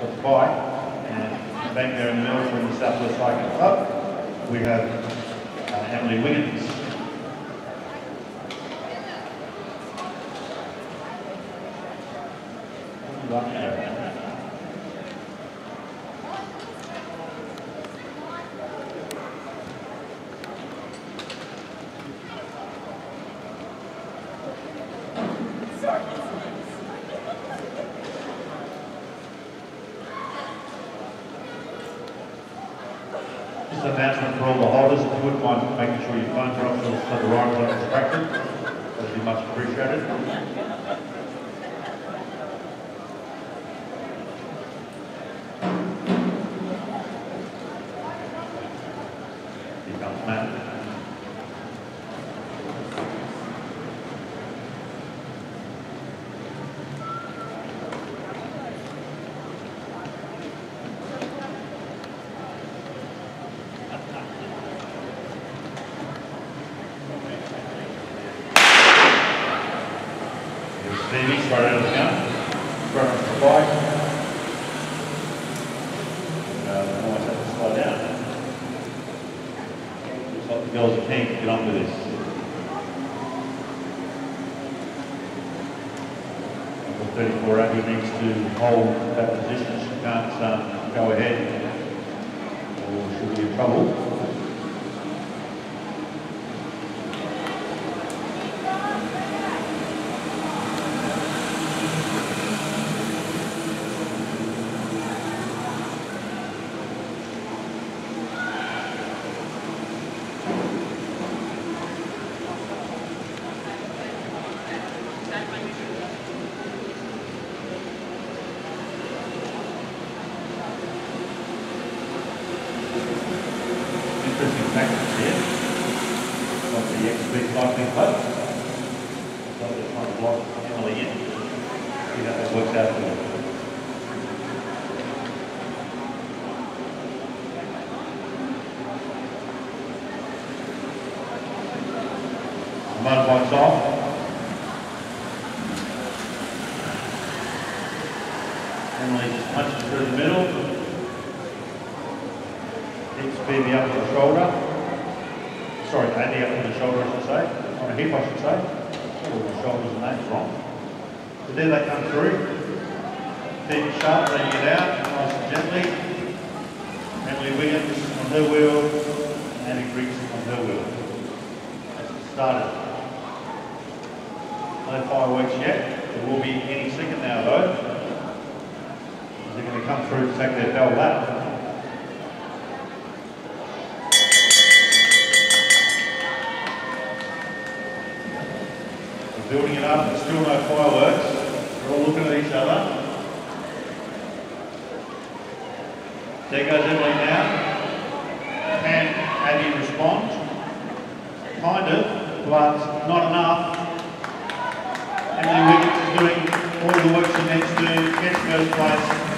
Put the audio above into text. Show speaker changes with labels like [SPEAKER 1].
[SPEAKER 1] got the bike, and back there in the middle from the Southwest Cycling Club, we have uh, Emily Wiggins. Just an announcement for all the holders, if you wouldn't mind making sure your phones are off so the riders aren't distracted, that'd be much appreciated. Stevie, straight out of the gun, front of the bike. Uh, almost have to slow down. Looks like the girls are keen to get on with this. Number thirty-four, Abby needs to hold that position, she can't, um, go ahead, or she'll be in trouble. Here. Got the. So they're trying to block Emily in. See how that works out for them. The motorbike's off. Emily just punches through the middle. Hits baby up to the shoulder. Sorry, Andy up to the shoulder, I should say. On a hip, I should say. Oh, the shoulders and that's wrong. So there they come through. Phoebe Sharpe, bringing it out, nice and gently. Emily Wiggins on her wheel, and Abby Griggs on her wheel. That's it started. No fireworks yet. There will be any second now though. They're going to come through to take their bell lap. Building it up, there's still no fireworks. We're all looking at each other. There goes Emily now. Can Abby respond? Kind of, but not enough. Emily Wiggins is doing all the work she needs to get to first place.